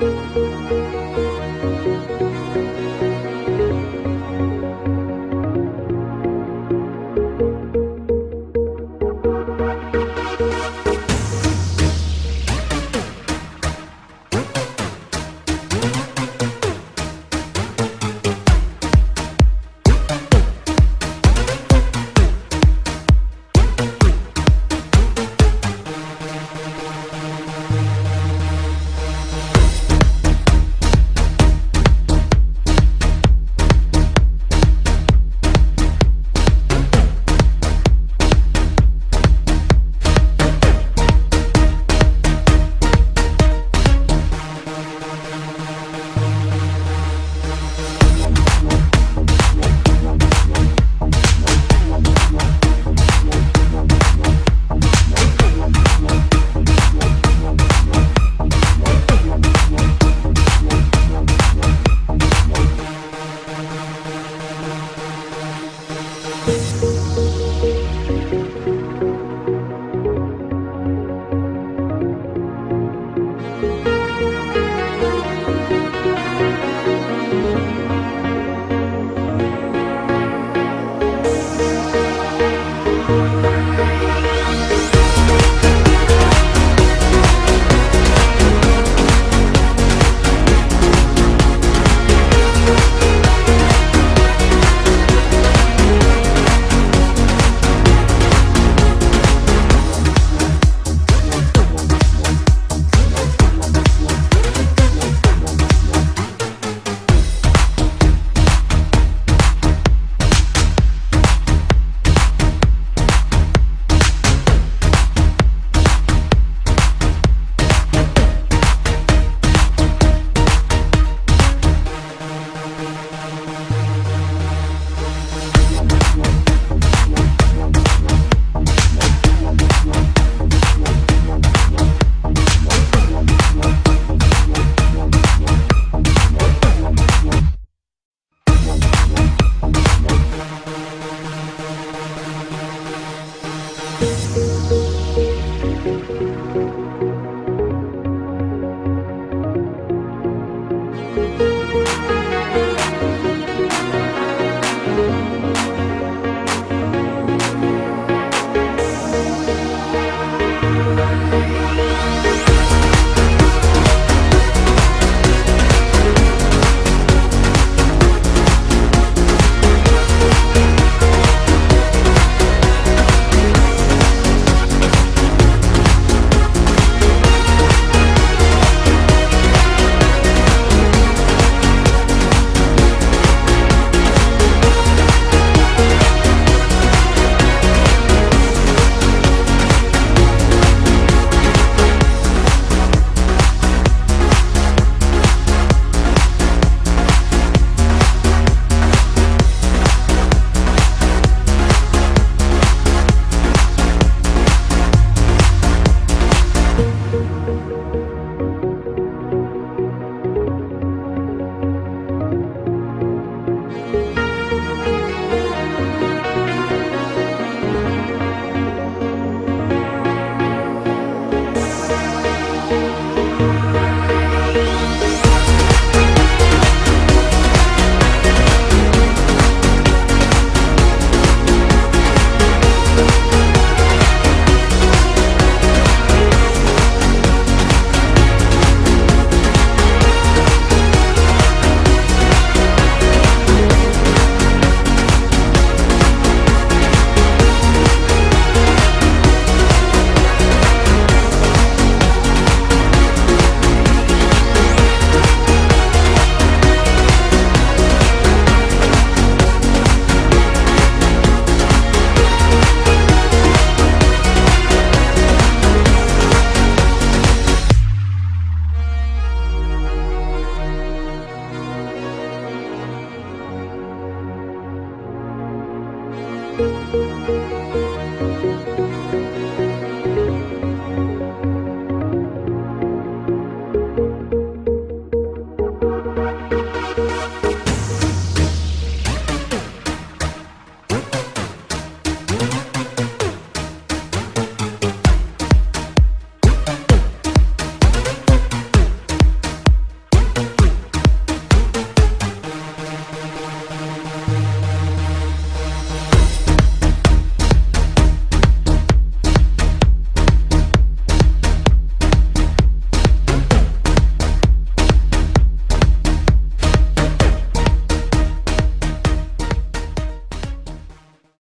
Música